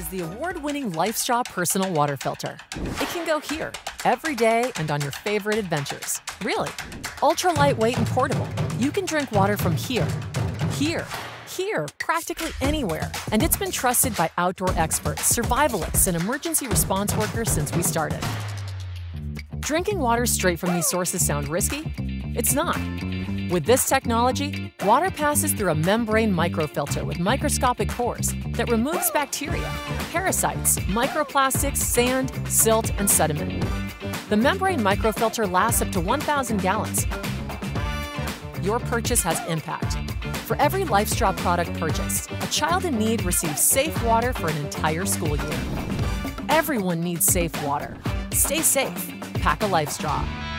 is the award winning LifeStraw Personal Water Filter. It can go here, every day, and on your favorite adventures. Really. Ultra lightweight and portable. You can drink water from here, here, here, practically anywhere. And it's been trusted by outdoor experts, survivalists, and emergency response workers since we started. Drinking water straight from these sources sound risky? It's not. With this technology, water passes through a membrane microfilter with microscopic pores that removes bacteria, parasites, microplastics, sand, silt, and sediment. The membrane microfilter lasts up to 1,000 gallons. Your purchase has impact. For every LifeStraw product purchased, a child in need receives safe water for an entire school year. Everyone needs safe water. Stay safe. Pack a LifeStraw.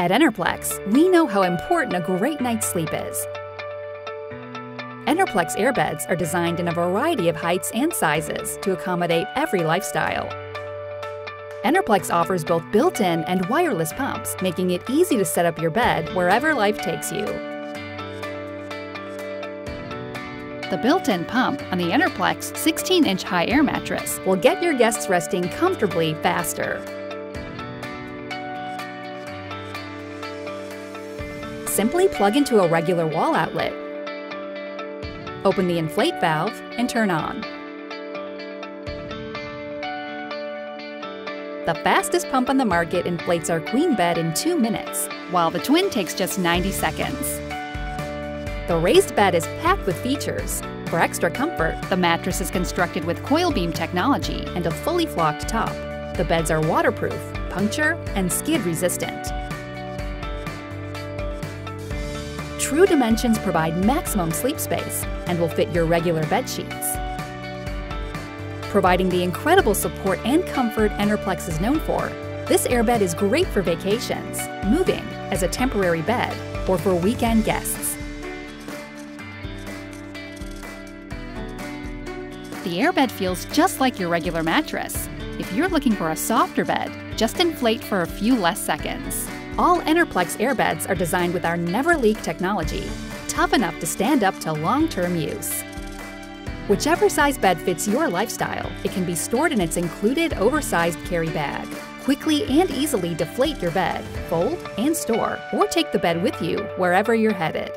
At Enerplex, we know how important a great night's sleep is. Enerplex airbeds are designed in a variety of heights and sizes to accommodate every lifestyle. Enerplex offers both built-in and wireless pumps, making it easy to set up your bed wherever life takes you. The built-in pump on the Enerplex 16-inch high air mattress will get your guests resting comfortably faster. Simply plug into a regular wall outlet, open the inflate valve, and turn on. The fastest pump on the market inflates our queen bed in two minutes, while the twin takes just 90 seconds. The raised bed is packed with features. For extra comfort, the mattress is constructed with coil beam technology and a fully flocked top. The beds are waterproof, puncture, and skid resistant. True Dimensions provide maximum sleep space and will fit your regular bed sheets. Providing the incredible support and comfort Enerplex is known for, this airbed is great for vacations, moving, as a temporary bed, or for weekend guests. The The airbed feels just like your regular mattress. If you're looking for a softer bed, just inflate for a few less seconds. All Enerplex airbeds are designed with our Never Leak technology, tough enough to stand up to long term use. Whichever size bed fits your lifestyle, it can be stored in its included oversized carry bag. Quickly and easily deflate your bed, fold and store, or take the bed with you wherever you're headed.